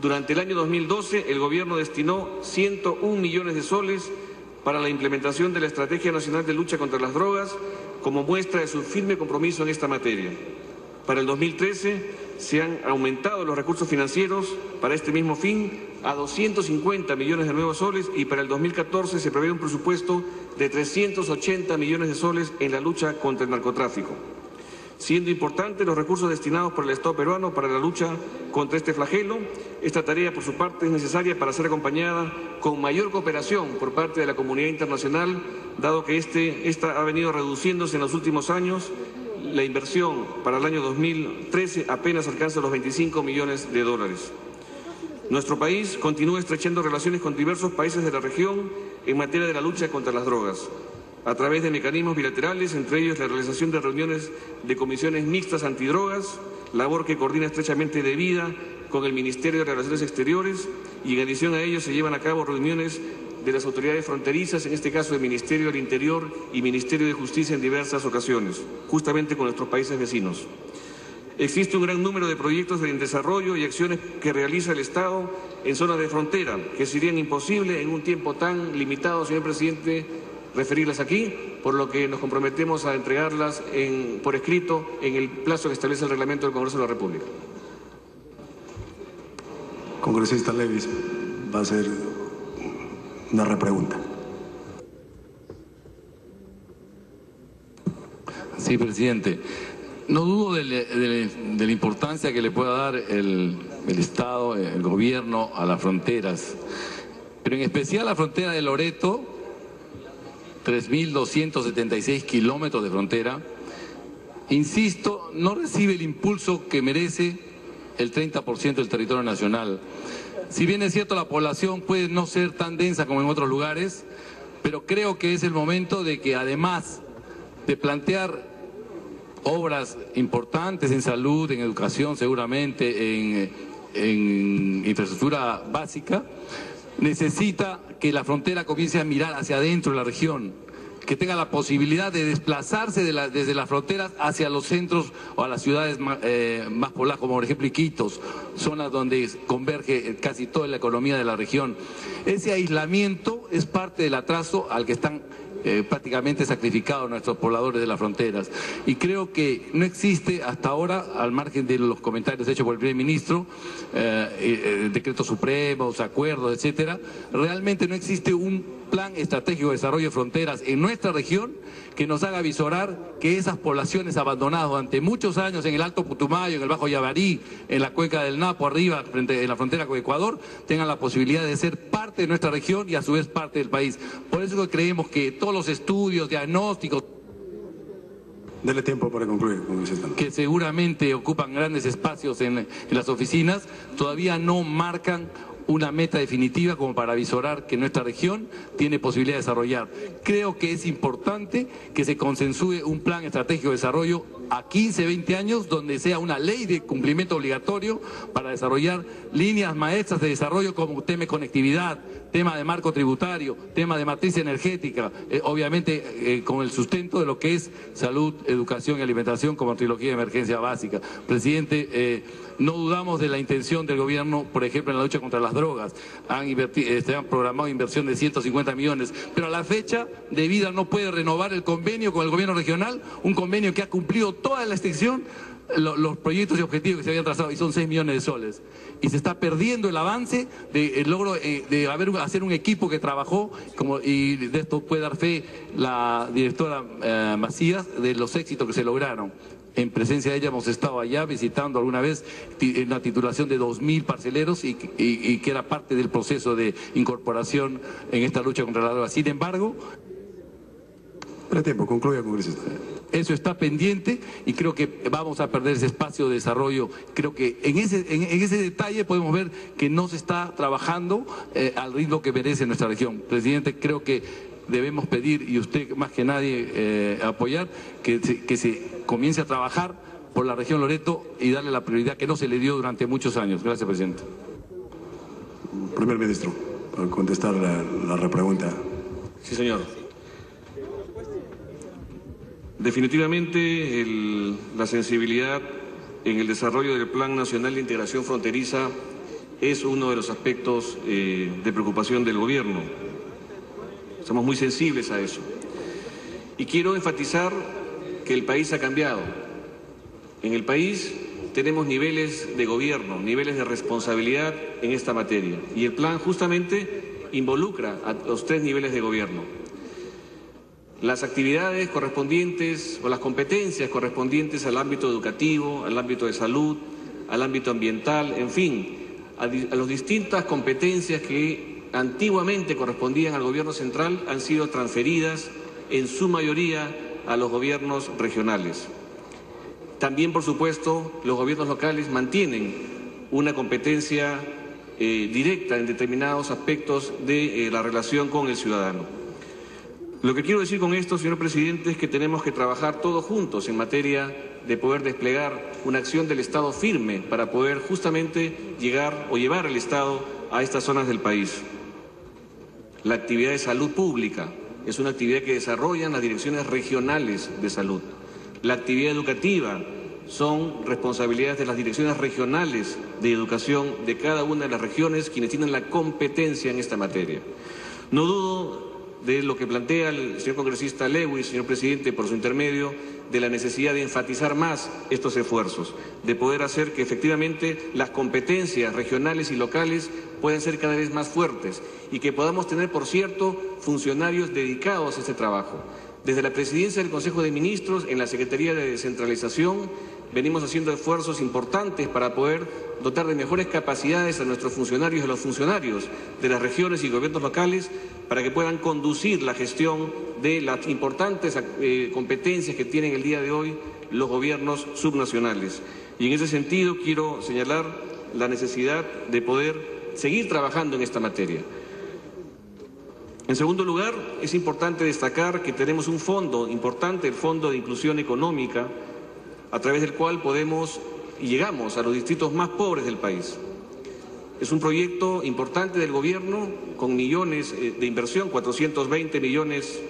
[SPEAKER 6] Durante el año 2012 el Gobierno destinó 101 millones de soles para la implementación de la Estrategia Nacional de Lucha contra las Drogas como muestra de su firme compromiso en esta materia. Para el 2013 se han aumentado los recursos financieros para este mismo fin a 250 millones de nuevos soles y para el 2014 se prevé un presupuesto de 380 millones de soles en la lucha contra el narcotráfico. Siendo importantes los recursos destinados por el Estado peruano para la lucha contra este flagelo, esta tarea por su parte es necesaria para ser acompañada con mayor cooperación por parte de la comunidad internacional, dado que este, esta ha venido reduciéndose en los últimos años la inversión para el año 2013 apenas alcanza los 25 millones de dólares. Nuestro país continúa estrechando relaciones con diversos países de la región en materia de la lucha contra las drogas, a través de mecanismos bilaterales, entre ellos la realización de reuniones de comisiones mixtas antidrogas, labor que coordina estrechamente de vida con el Ministerio de Relaciones Exteriores y en adición a ello se llevan a cabo reuniones de las autoridades fronterizas, en este caso el Ministerio del Interior y Ministerio de Justicia en diversas ocasiones, justamente con nuestros países vecinos. Existe un gran número de proyectos de desarrollo y acciones que realiza el Estado en zonas de frontera, que serían imposibles en un tiempo tan limitado, señor presidente, referirlas aquí, por lo que nos comprometemos a entregarlas por escrito en el plazo que establece el reglamento del Congreso de la República.
[SPEAKER 2] Congresista Levis, va a ser una repregunta.
[SPEAKER 12] Sí, presidente. No dudo de, la importancia que le pueda dar el, el, Estado, el gobierno a las fronteras, pero en especial la frontera de Loreto, 3.276 kilómetros de frontera, insisto, no recibe el impulso que merece el 30% del territorio nacional. Si bien es cierto la población puede no ser tan densa como en otros lugares, pero creo que es el momento de que además de plantear obras importantes en salud, en educación seguramente, en, infraestructura básica, necesita que la frontera comience a mirar hacia adentro de la región, que tenga la posibilidad de desplazarse desde las fronteras hacia los centros o a las ciudades eh, más, pobladas, como por ejemplo Iquitos, zonas donde converge casi toda la economía de la región. Ese aislamiento es parte del atraso al que están eh, prácticamente sacrificados nuestros pobladores de las fronteras. Y creo que no existe hasta ahora, al margen de los comentarios hechos por el primer ministro, eh, eh, decretos supremos, acuerdos, etcétera, realmente no existe un plan estratégico de desarrollo de fronteras en nuestra región que nos haga visorar que esas poblaciones abandonadas durante muchos años en el Alto Putumayo, en el Bajo Yabarí, en la cuenca del Napo, arriba, frente, en la frontera con Ecuador, tengan la posibilidad de ser parte de nuestra región y a su vez parte del país. Por eso creemos que todos los estudios, diagnósticos,
[SPEAKER 2] Dele tiempo para concluir,
[SPEAKER 12] Que seguramente ocupan grandes espacios en, en, las oficinas, todavía no marcan una meta definitiva como para visorar que nuestra región tiene posibilidad de desarrollar. Creo que es importante que se consensúe un plan estratégico de desarrollo a 15, 20 años, donde sea una ley de cumplimiento obligatorio para desarrollar líneas maestras de desarrollo como tema de conectividad, tema de marco tributario, tema de matriz energética, eh, obviamente eh, con el sustento de lo que es salud, educación y alimentación como trilogía de emergencia básica. Presidente, eh, no dudamos de la intención del gobierno, por ejemplo, en la lucha contra las drogas. Han, este, han programado inversión de 150 millones, pero a la fecha de vida no puede renovar el convenio con el gobierno regional, un convenio que ha cumplido toda la extensión los proyectos y objetivos que se habían trazado y son 6 millones de soles. Y se está perdiendo el avance de el logro eh, de hacer un equipo que trabajó, como, y de esto puede dar fe la directora eh, Macías, de los éxitos que se lograron. En presencia de ella hemos estado allá visitando alguna vez la titulación de 2.000 parceleros y, y, que era parte del proceso de incorporación en esta lucha contra la droga. Sin embargo...
[SPEAKER 2] tiempo, concluya, congresista.
[SPEAKER 12] Eso está pendiente y creo que vamos a perder ese espacio de desarrollo. Creo que en ese, en, ese detalle podemos ver que no se está trabajando eh, al ritmo que merece nuestra región. Presidente, creo que debemos pedir, y usted más que nadie eh, apoyar, que que se comience a trabajar por la región Loreto y darle la prioridad que no se le dio durante muchos años. Gracias, presidente.
[SPEAKER 2] Primer ministro, para contestar la, la repregunta.
[SPEAKER 6] Sí, señor. Definitivamente la sensibilidad en el desarrollo del Plan Nacional de Integración Fronteriza es uno de los aspectos eh, de preocupación del gobierno. Somos muy sensibles a eso. Y quiero enfatizar que el país ha cambiado. En el país tenemos niveles de gobierno, niveles de responsabilidad en esta materia. Y el plan justamente involucra a los tres niveles de gobierno las actividades correspondientes o las competencias correspondientes al ámbito educativo, al ámbito de salud, al ámbito ambiental, en fin, a, las distintas competencias que antiguamente correspondían al gobierno central han sido transferidas en su mayoría a los gobiernos regionales. También, por supuesto, los gobiernos locales mantienen una competencia eh, directa en determinados aspectos de eh, la relación con el ciudadano. Lo que quiero decir con esto, señor presidente, es que tenemos que trabajar todos juntos en materia de poder desplegar una acción del Estado firme para poder justamente llegar o llevar al Estado a estas zonas del país. La actividad de salud pública es una actividad que desarrollan las direcciones regionales de salud. La actividad educativa son responsabilidades de las direcciones regionales de educación de cada una de las regiones quienes tienen la competencia en esta materia. No dudo de lo que plantea el señor congresista Lewis, señor presidente, por su intermedio, de la necesidad de enfatizar más estos esfuerzos, de poder hacer que efectivamente las competencias regionales y locales puedan ser cada vez más fuertes y que podamos tener, por cierto, funcionarios dedicados a este trabajo. Desde la presidencia del Consejo de Ministros, en la Secretaría de Descentralización, venimos haciendo esfuerzos importantes para poder dotar de mejores capacidades a nuestros funcionarios y a los funcionarios de las regiones y gobiernos locales para que puedan conducir la gestión de las importantes eh, competencias que tienen el día de hoy los gobiernos subnacionales. Y en ese sentido quiero señalar la necesidad de poder seguir trabajando en esta materia. En segundo lugar, es importante destacar que tenemos un fondo importante, el Fondo de Inclusión Económica, a través del cual podemos y llegamos a los distritos más pobres del país. Es un proyecto importante del gobierno con millones eh, de inversión, 420 millones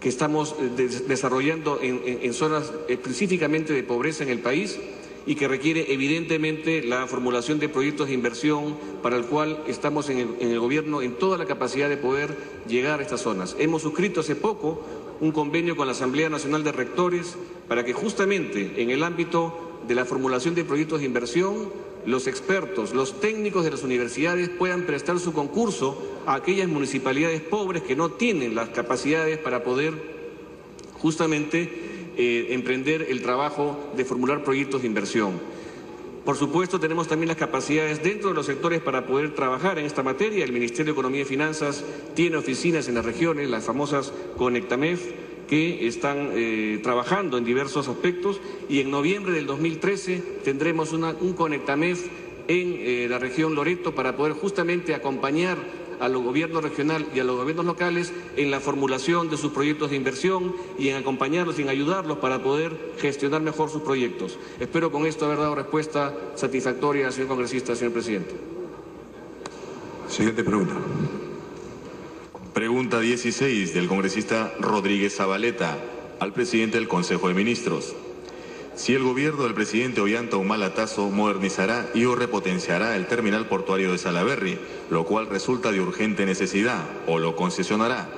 [SPEAKER 6] que estamos eh, desarrollando en, zonas específicamente de pobreza en el país y que requiere evidentemente la formulación de proyectos de inversión para el cual estamos en el, gobierno en toda la capacidad de poder llegar a estas zonas. Hemos suscrito hace poco un convenio con la Asamblea Nacional de Rectores para que justamente en el ámbito de la formulación de proyectos de inversión los expertos, los técnicos de las universidades puedan prestar su concurso a aquellas municipalidades pobres que no tienen las capacidades para poder justamente eh, emprender el trabajo de formular proyectos de inversión. Por supuesto, tenemos también las capacidades dentro de los sectores para poder trabajar en esta materia. El Ministerio de Economía y Finanzas tiene oficinas en las regiones, las famosas Conectamef, que están eh, trabajando en diversos aspectos y en noviembre del 2013 tendremos un Conectamef en eh, la región Loreto para poder justamente acompañar a los gobiernos regionales y a los gobiernos locales en la formulación de sus proyectos de inversión y en acompañarlos y en ayudarlos para poder gestionar mejor sus proyectos. Espero con esto haber dado respuesta satisfactoria, señor congresista, señor presidente.
[SPEAKER 2] Siguiente pregunta.
[SPEAKER 5] Pregunta 16 del congresista Rodríguez Zabaleta al presidente del Consejo de Ministros. Si el gobierno del presidente Ollanta Humala-Tazo modernizará y o repotenciará el terminal portuario de Salaberry, lo cual resulta de urgente necesidad, o lo concesionará,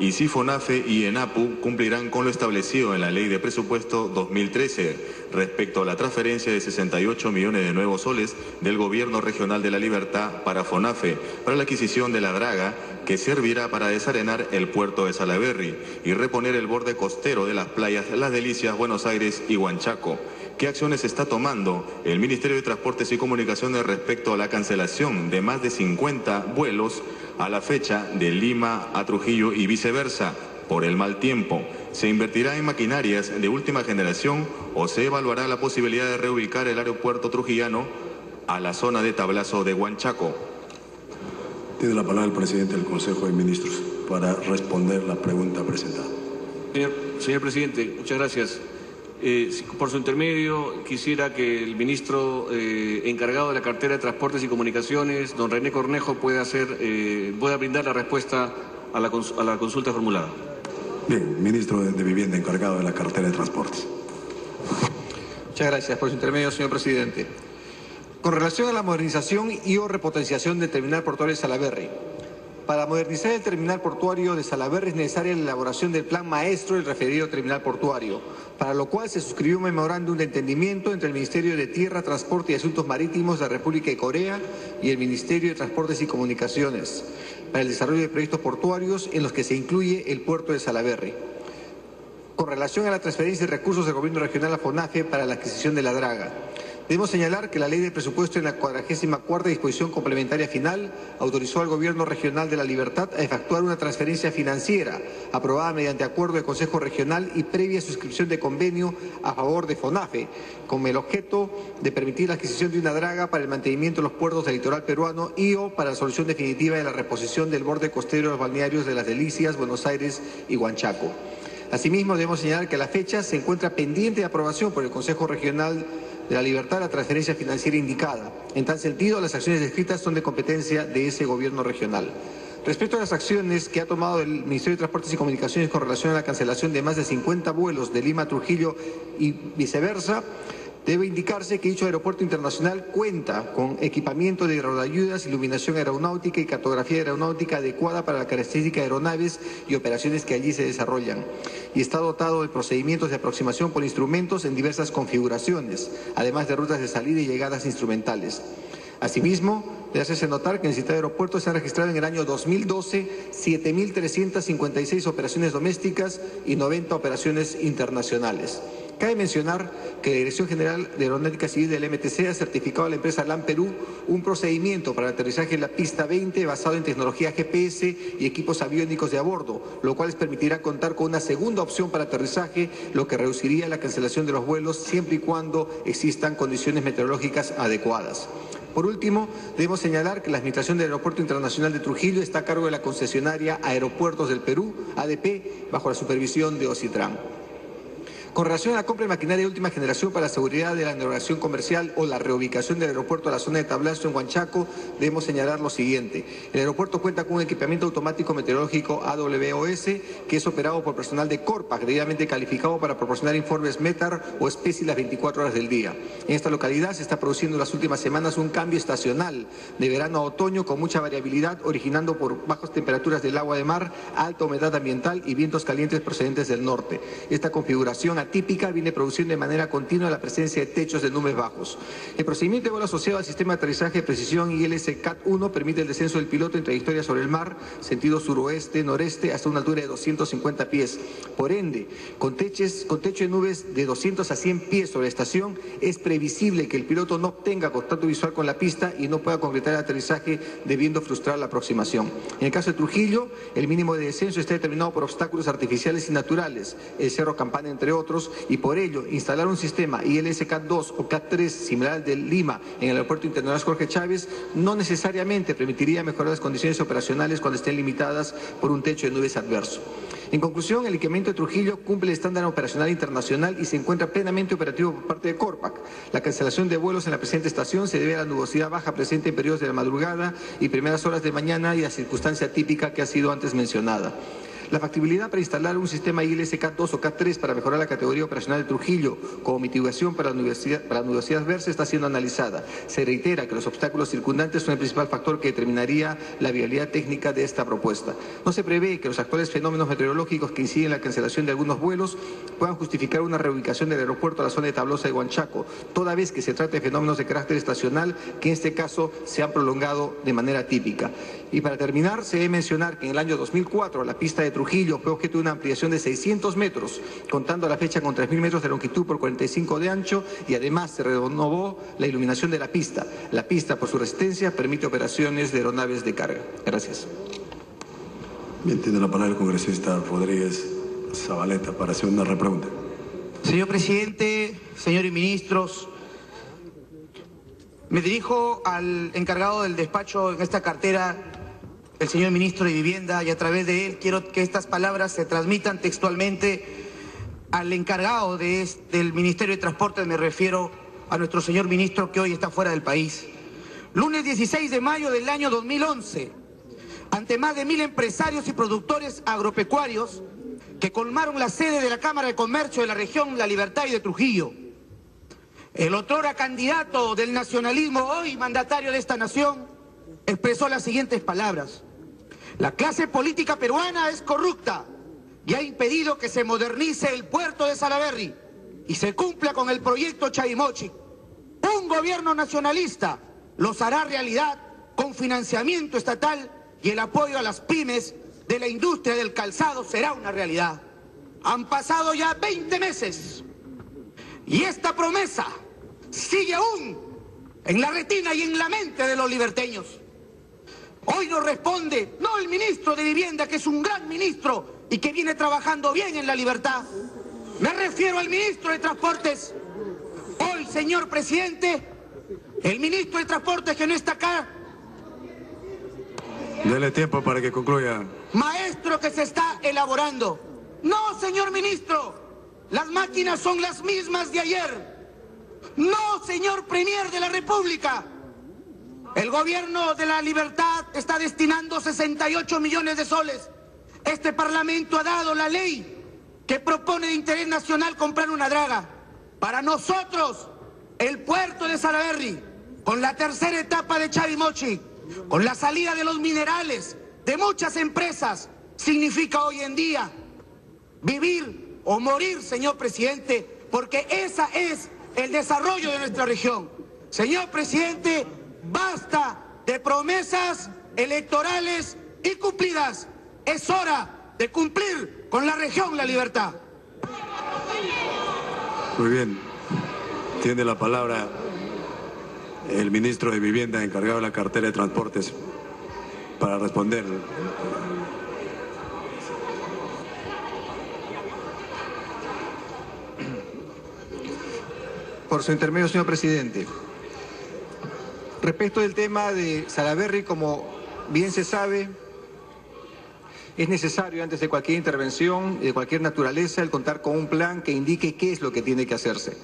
[SPEAKER 5] y si FONAFE y ENAPU cumplirán con lo establecido en la Ley de Presupuesto 2013 respecto a la transferencia de 68 millones de nuevos soles del Gobierno Regional de la Libertad para FONAFE para la adquisición de la draga que servirá para desarenar el puerto de Salaberry y reponer el borde costero de las playas Las Delicias, Buenos Aires y Huanchaco. ¿Qué acciones está tomando el Ministerio de Transportes y Comunicaciones respecto a la cancelación de más de 50 vuelos a la fecha de Lima a Trujillo y viceversa por el mal tiempo? ¿Se invertirá en maquinarias de última generación o se evaluará la posibilidad de reubicar el aeropuerto trujillano a la zona de tablazo de Huanchaco?
[SPEAKER 2] Tiene la palabra el presidente del Consejo de Ministros para responder la pregunta presentada.
[SPEAKER 6] Señor, presidente, muchas gracias. Eh, por su intermedio, quisiera que el ministro eh, encargado de la cartera de Transportes y Comunicaciones, don René Cornejo, pueda, hacer, eh, pueda brindar la respuesta a la, consulta formulada.
[SPEAKER 2] Bien, ministro de, de Vivienda encargado de la cartera de Transportes.
[SPEAKER 3] Muchas gracias por su intermedio, señor presidente. Con relación a la modernización y o repotenciación del terminal portuario de Salaberry, para modernizar el terminal portuario de Salaverry es necesaria la elaboración del plan maestro del referido terminal portuario, para lo cual se suscribió un memorándum de entendimiento entre el Ministerio de Tierra, Transporte y Asuntos Marítimos de la República de Corea y el Ministerio de Transportes y Comunicaciones para el desarrollo de proyectos portuarios en los que se incluye el puerto de Salaverry. Con relación a la transferencia de recursos del Gobierno Regional a FONAFE para la adquisición de la draga, Debemos señalar que la ley de presupuesto en la 44 disposición complementaria final autorizó al Gobierno Regional de la Libertad a efectuar una transferencia financiera aprobada mediante acuerdo del Consejo Regional y previa suscripción de convenio a favor de FONAFE, con el objeto de permitir la adquisición de una draga para el mantenimiento de los puertos del litoral peruano y o para la solución definitiva de la reposición del borde costero de los balnearios de Las Delicias, Buenos Aires y Huanchaco. Asimismo, debemos señalar que la fecha se encuentra pendiente de aprobación por el Consejo Regional de la libertad de la transferencia financiera indicada. En tal sentido, las acciones descritas son de competencia de ese gobierno regional. Respecto a las acciones que ha tomado el Ministerio de Transportes y Comunicaciones con relación a la cancelación de más de 50 vuelos de Lima a Trujillo y viceversa, Debe indicarse que dicho aeropuerto internacional cuenta con equipamiento de aeroayudas, iluminación aeronáutica y cartografía aeronáutica adecuada para la característica de aeronaves y operaciones que allí se desarrollan. Y está dotado de procedimientos de aproximación por instrumentos en diversas configuraciones, además de rutas de salida y llegadas instrumentales. Asimismo, debe hacerse notar que en el citado aeropuerto se han registrado en el año 2012 7.356 operaciones domésticas y 90 operaciones internacionales. Cabe mencionar que la Dirección General de Aeronáutica Civil del MTC ha certificado a la empresa LAN Perú un procedimiento para el aterrizaje en la pista 20 basado en tecnología GPS y equipos aviónicos de a bordo, lo cual les permitirá contar con una segunda opción para aterrizaje, lo que reduciría la cancelación de los vuelos siempre y cuando existan condiciones meteorológicas adecuadas. Por último, debemos señalar que la Administración del Aeropuerto Internacional de Trujillo está a cargo de la concesionaria Aeropuertos del Perú, ADP, bajo la supervisión de OCITRAN. Con relación a la compra de maquinaria de última generación para la seguridad de la inauguración comercial o la reubicación del aeropuerto a la zona de Tablazo en Huanchaco, debemos señalar lo siguiente. El aeropuerto cuenta con un equipamiento automático meteorológico AWOS que es operado por personal de Corpa, debidamente calificado para proporcionar informes METAR o SPECI las 24 horas del día. En esta localidad se está produciendo en las últimas semanas un cambio estacional de verano a otoño con mucha variabilidad, originando por bajas temperaturas del agua de mar, alta humedad ambiental y vientos calientes procedentes del norte. Esta configuración atípica viene produciendo de manera continua la presencia de techos de nubes bajos. El procedimiento de vuelo asociado al sistema de aterrizaje de precisión ILS-CAT-1 permite el descenso del piloto en trayectoria sobre el mar, sentido suroeste-noreste, hasta una altura de 250 pies. Por ende, con, con techo de nubes de 200 a 100 pies sobre la estación, es previsible que el piloto no obtenga contacto visual con la pista y no pueda concretar el aterrizaje, debiendo frustrar la aproximación. En el caso de Trujillo, el mínimo de descenso está determinado por obstáculos artificiales y naturales, el Cerro Campana, entre otros, y por ello instalar un sistema ILS CAT-2 o CAT-3 similar al de Lima en el Aeropuerto Internacional Jorge Chávez no necesariamente permitiría mejorar las condiciones operacionales cuando estén limitadas por un techo de nubes adverso. En conclusión, el equipamiento de Trujillo cumple el estándar operacional internacional y se encuentra plenamente operativo por parte de Corpac. La cancelación de vuelos en la presente estación se debe a la nubosidad baja presente en periodos de la madrugada y primeras horas de mañana y a circunstancia típica que ha sido antes mencionada. La factibilidad para instalar un sistema ILS CAT2 o CAT3 para mejorar la categoría operacional de Trujillo como mitigación para la universidad, para Versa está siendo analizada. Se reitera que los obstáculos circundantes son el principal factor que determinaría la viabilidad técnica de esta propuesta. No se prevé que los actuales fenómenos meteorológicos que inciden en la cancelación de algunos vuelos puedan justificar una reubicación del aeropuerto a la zona de Tablosa de Huanchaco, toda vez que se trata de fenómenos de carácter estacional que en este caso se han prolongado de manera típica. Y para terminar, se debe mencionar que en el año 2004 la pista de Trujillo fue objeto de una ampliación de 600 metros, contando a la fecha con 3.000 metros de longitud por 45 de ancho y además se renovó la iluminación de la pista. La pista, por su resistencia, permite operaciones de aeronaves de carga. Gracias.
[SPEAKER 2] Bien, tiene la palabra el congresista Rodríguez Zabaleta para hacer una repregunta.
[SPEAKER 13] Señor presidente, señores ministros, me dirijo al encargado del despacho en esta cartera el señor ministro de Vivienda y a través de él quiero que estas palabras se transmitan textualmente al encargado de del Ministerio de Transporte, me refiero a nuestro señor ministro que hoy está fuera del país. Lunes 16 de mayo del año 2011, ante más de mil empresarios y productores agropecuarios que colmaron la sede de la Cámara de Comercio de la región La Libertad y de Trujillo. El otrora candidato del nacionalismo, hoy mandatario de esta nación, expresó las siguientes palabras. La clase política peruana es corrupta y ha impedido que se modernice el puerto de Salaberry y se cumpla con el proyecto Chaimochi. Un gobierno nacionalista los hará realidad con financiamiento estatal y el apoyo a las pymes de la industria del calzado será una realidad. Han pasado ya 20 meses y esta promesa sigue aún en la retina y en la mente de los liberteños. Hoy nos responde, no el ministro de Vivienda, que es un gran ministro y que viene trabajando bien en la libertad. Me refiero al ministro de Transportes. Hoy, señor presidente, el ministro de Transportes que no está acá.
[SPEAKER 2] Dele tiempo para que concluya.
[SPEAKER 13] Maestro que se está elaborando. No, señor ministro, las máquinas son las mismas de ayer. No, señor Premier de la República. El gobierno de la libertad está destinando 68 millones de soles. Este parlamento ha dado la ley que propone de interés nacional comprar una draga. Para nosotros, el puerto de Salaberry, con la tercera etapa de Chavimochi, con la salida de los minerales de muchas empresas, significa hoy en día vivir o morir, señor presidente, porque ese es el desarrollo de nuestra región. Señor presidente, Basta de promesas electorales incumplidas. Es hora de cumplir con la región la libertad.
[SPEAKER 2] Muy bien. Tiene la palabra el ministro de Vivienda encargado de la cartera de transportes para responder.
[SPEAKER 3] Por su intermedio, señor presidente. Respecto del tema de Salaberry, como bien se sabe, Es necesario, antes de cualquier intervención de cualquier naturaleza, el contar con un plan que indique qué es lo que tiene que hacerse.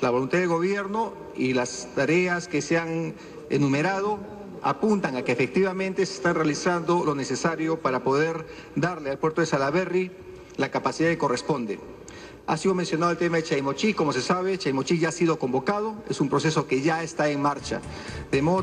[SPEAKER 3] La voluntad del gobierno y las tareas que se han enumerado apuntan a que efectivamente se está realizando lo necesario para poder darle al puerto de Salaberry la capacidad que corresponde. Ha sido mencionado el tema de Chaimochí, como se sabe, Chaimochí ya ha sido convocado, es un proceso que ya está en marcha. De modo